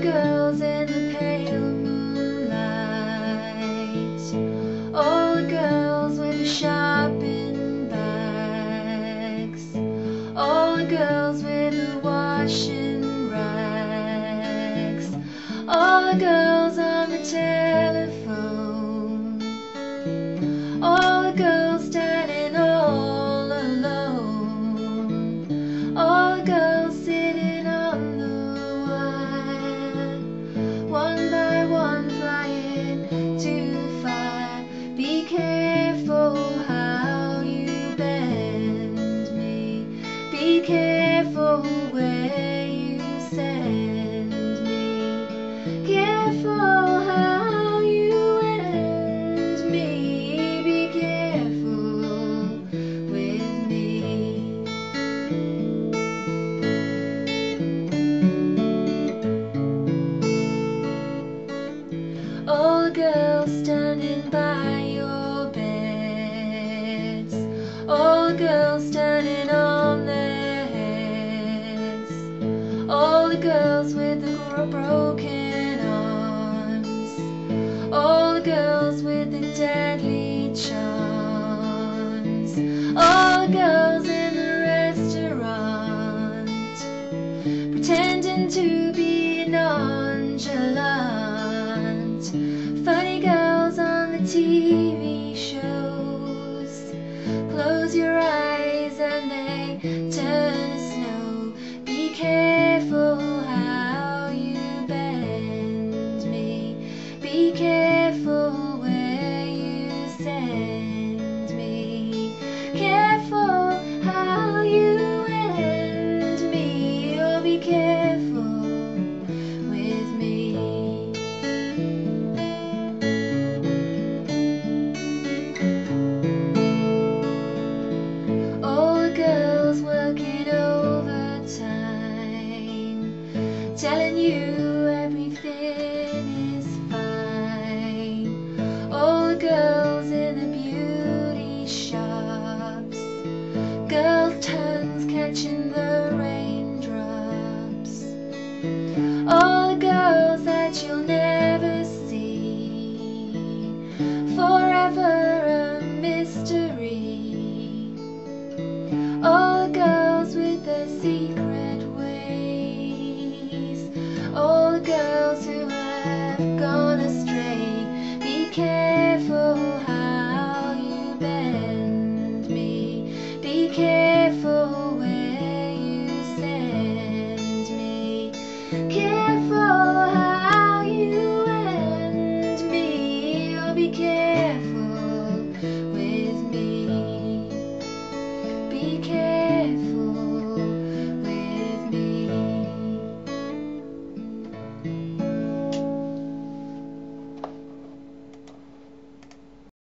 girls in the pale moonlight, all the girls with the shopping bags, all the girls with the washing rags, all the girls. Be careful where you send me. Careful how you end me. Be careful with me. Girls standing by your beds, all girls standing on their girls with the broken arms, all the girls with the deadly charms, all the girls in the restaurant pretending to be nonchalant. Send me. Careful how you end me. Oh, be careful with me. All the girls working overtime, telling you catching the raindrops. All the girls that you'll never see, forever a mystery. All the girls with their secrets.